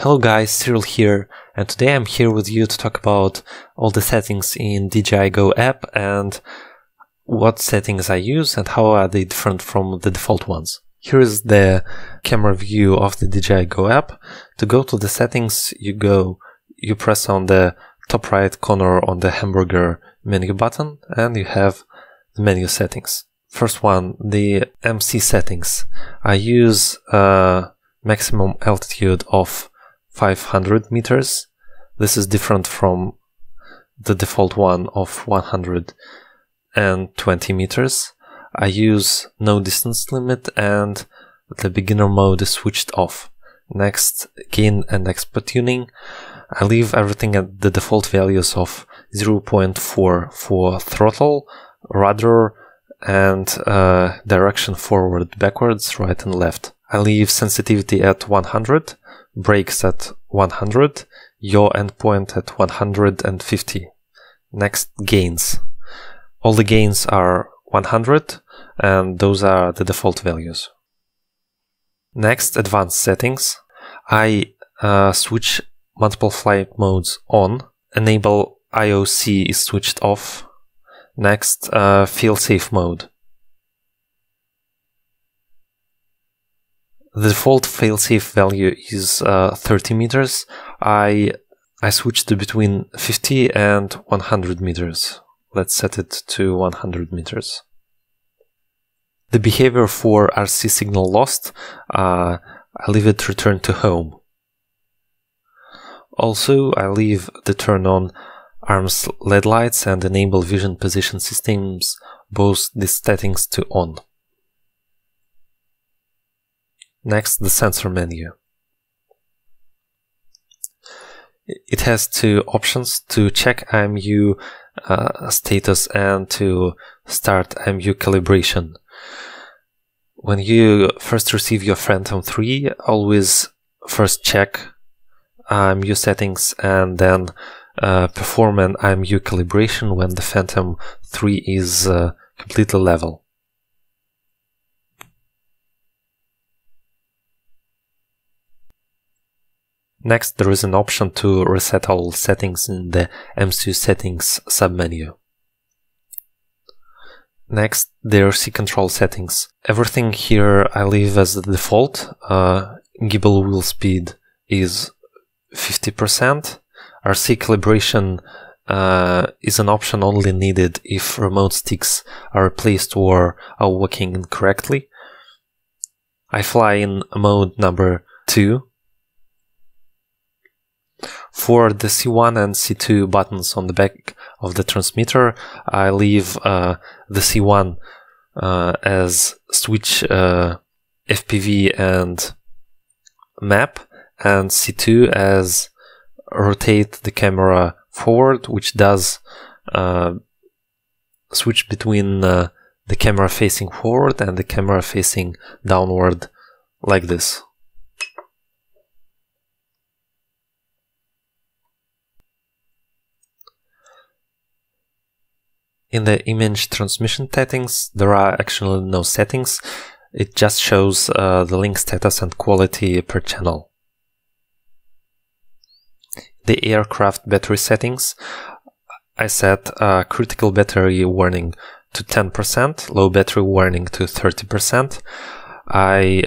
Hello guys, Cyril here, and today I'm here with you to talk about all the settings in DJI Go app and what settings I use and how are they different from the default ones. Here is the camera view of the DJI Go app. To go to the settings, you go, you press on the top right corner on the hamburger menu button and you have the menu settings. First one, the MC settings. I use a maximum altitude of 500 meters. This is different from the default one of 120 meters. I use no distance limit and the beginner mode is switched off. Next, gain and expert tuning. I leave everything at the default values of 0.4 for throttle, rudder, and uh, direction forward, backwards, right and left. I leave sensitivity at 100 brakes at 100, yaw endpoint at 150. Next, gains. All the gains are 100, and those are the default values. Next, advanced settings. I uh, switch multiple flight modes on. Enable IOC is switched off. Next, uh, fail-safe mode. The default failsafe value is uh, 30 meters. I I switched to between 50 and 100 meters. Let's set it to 100 meters. The behavior for RC signal lost, uh, I leave it return to home. Also, I leave the turn on arms LED lights and enable vision position systems, both the settings to on. Next, the sensor menu. It has two options to check IMU uh, status and to start IMU calibration. When you first receive your Phantom 3, always first check IMU settings and then uh, perform an IMU calibration when the Phantom 3 is uh, completely level. Next, there is an option to reset all settings in the MCU settings submenu. Next, the RC control settings. Everything here I leave as the default. Uh, gimbal wheel speed is 50%. RC calibration uh, is an option only needed if remote sticks are replaced or are working incorrectly. I fly in mode number 2 for the C1 and C2 buttons on the back of the transmitter, I leave uh, the C1 uh, as switch uh, FPV and map, and C2 as rotate the camera forward, which does uh, switch between uh, the camera facing forward and the camera facing downward like this. In the image transmission settings, there are actually no settings. It just shows uh, the link status and quality per channel. The aircraft battery settings, I set critical battery warning to 10%, low battery warning to 30%. I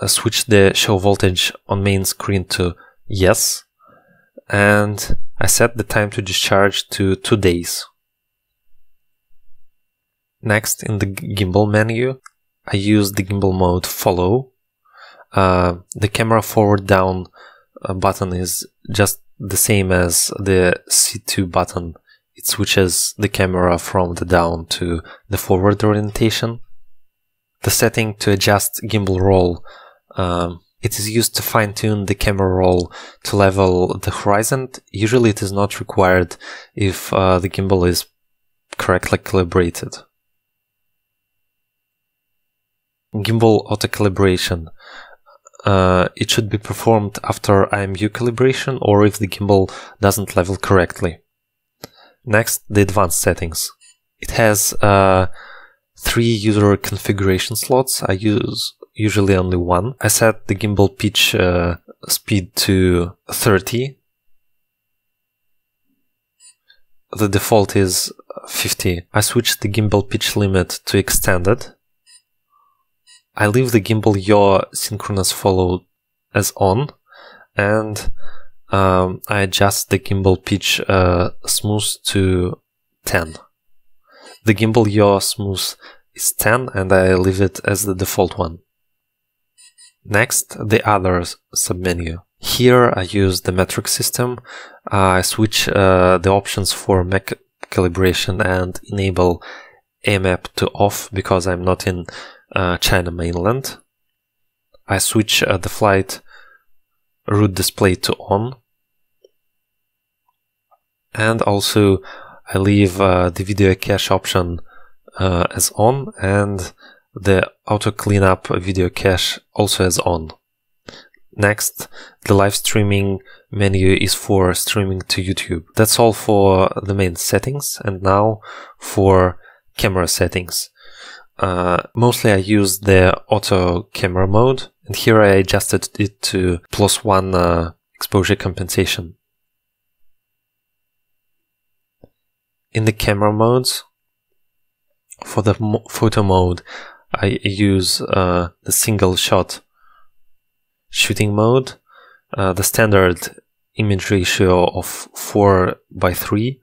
uh, switched the show voltage on main screen to yes, and I set the time to discharge to 2 days. Next, in the gimbal menu, I use the gimbal mode follow. Uh, the camera forward down uh, button is just the same as the C2 button. It switches the camera from the down to the forward orientation. The setting to adjust gimbal roll, um, it is used to fine tune the camera roll to level the horizon. Usually it is not required if uh, the gimbal is correctly calibrated gimbal auto calibration. Uh, it should be performed after IMU calibration or if the gimbal doesn't level correctly. Next, the advanced settings. It has uh, three user configuration slots. I use usually only one. I set the gimbal pitch uh, speed to 30. The default is 50. I switch the gimbal pitch limit to extended. I leave the gimbal yaw synchronous follow as on and um, I adjust the gimbal pitch uh, smooth to 10. The gimbal yaw smooth is 10 and I leave it as the default one. Next, the others submenu. Here I use the metric system. I switch uh, the options for mech calibration and enable AMAP to off because I'm not in China mainland. I switch uh, the flight route display to on. And also I leave uh, the video cache option uh, as on and the auto cleanup video cache also as on. Next, the live streaming menu is for streaming to YouTube. That's all for the main settings and now for camera settings. Uh, mostly I use the auto camera mode and here I adjusted it to plus one uh, exposure compensation. In the camera modes, for the mo photo mode, I use uh, the single shot shooting mode, uh, the standard image ratio of 4 by 3.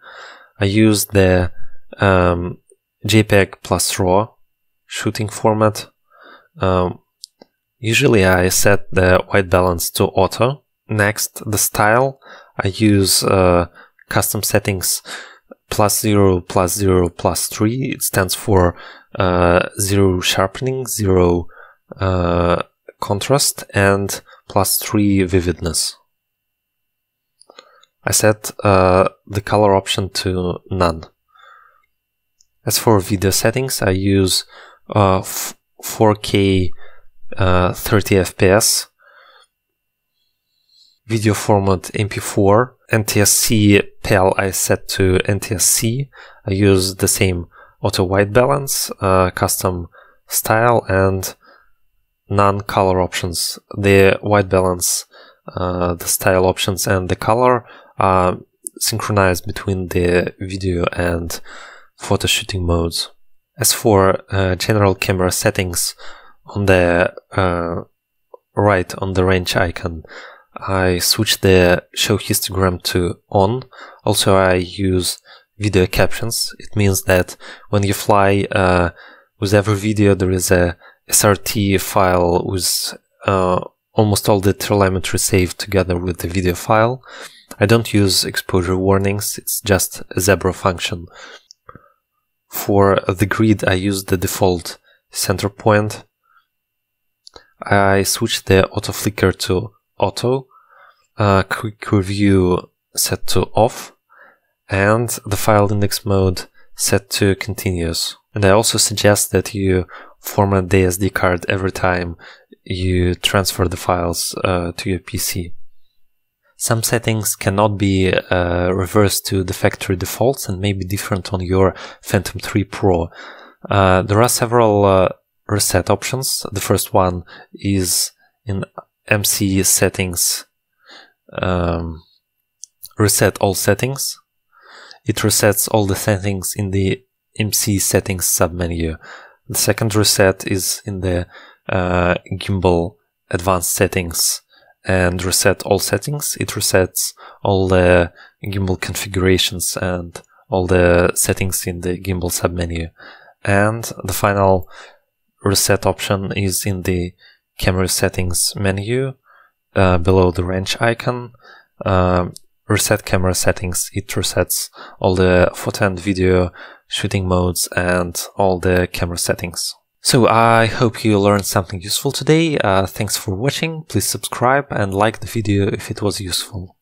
I use the um, JPEG plus RAW shooting format. Um, usually I set the white balance to auto. Next, the style. I use uh, custom settings plus 0, plus 0, plus 3. It stands for uh, 0 sharpening, 0 uh, contrast, and plus 3 vividness. I set uh, the color option to none. As for video settings, I use uh, 4K uh, 30 FPS, video format MP4, NTSC PAL I set to NTSC. I use the same auto white balance, uh, custom style, and non-color options. The white balance, uh, the style options, and the color are synchronized between the video and photo shooting modes. As for uh, general camera settings, on the uh, right on the wrench icon, I switch the show histogram to on. Also, I use video captions. It means that when you fly uh, with every video, there is a SRT file with uh, almost all the telemetry saved together with the video file. I don't use exposure warnings, it's just a zebra function. For the grid, I use the default center point. I switch the auto flicker to auto, uh, quick review set to off, and the file index mode set to continuous. And I also suggest that you format the SD card every time you transfer the files uh, to your PC. Some settings cannot be uh, reversed to the factory defaults and may be different on your Phantom 3 Pro. Uh, there are several uh, reset options. The first one is in MC settings, um, reset all settings. It resets all the settings in the MC settings submenu. The second reset is in the uh, gimbal advanced settings and reset all settings. It resets all the gimbal configurations and all the settings in the gimbal submenu. And the final reset option is in the camera settings menu uh, below the wrench icon. Uh, reset camera settings, it resets all the photo and video shooting modes and all the camera settings. So I hope you learned something useful today. Uh, thanks for watching. Please subscribe and like the video if it was useful.